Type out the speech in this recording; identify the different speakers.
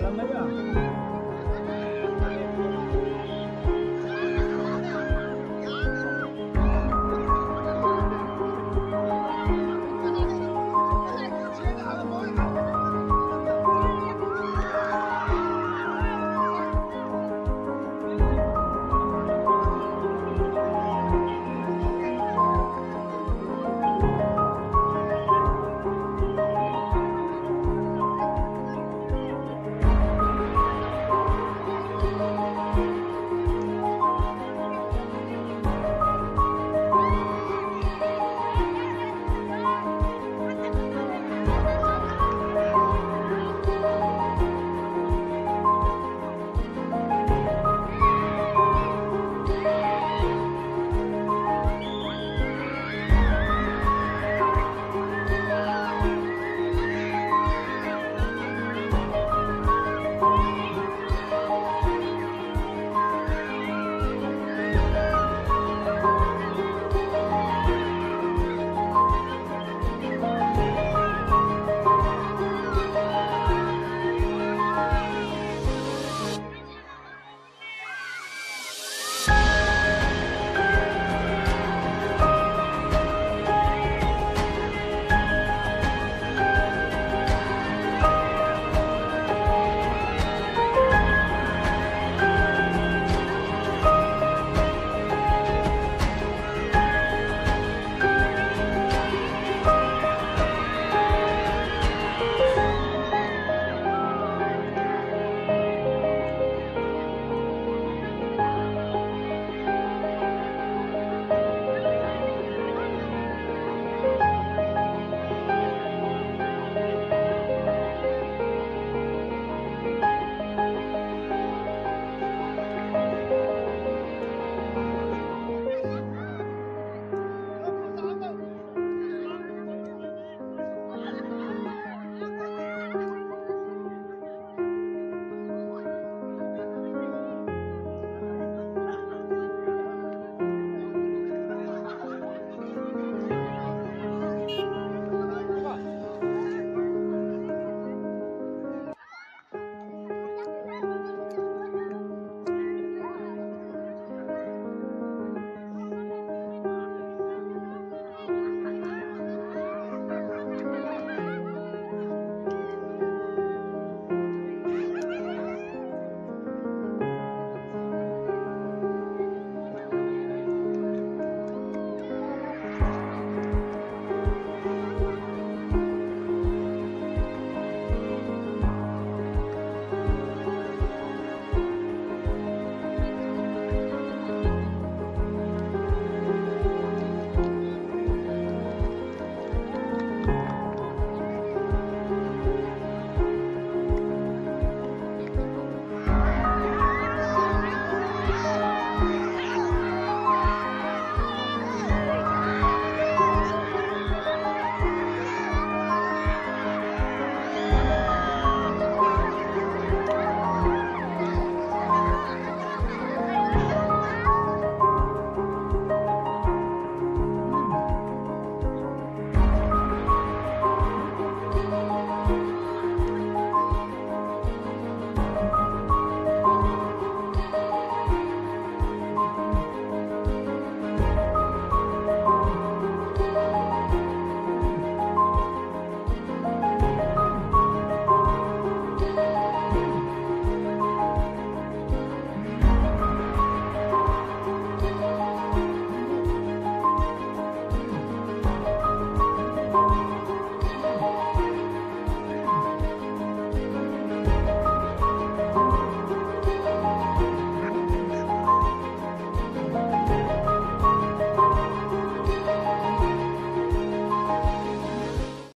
Speaker 1: la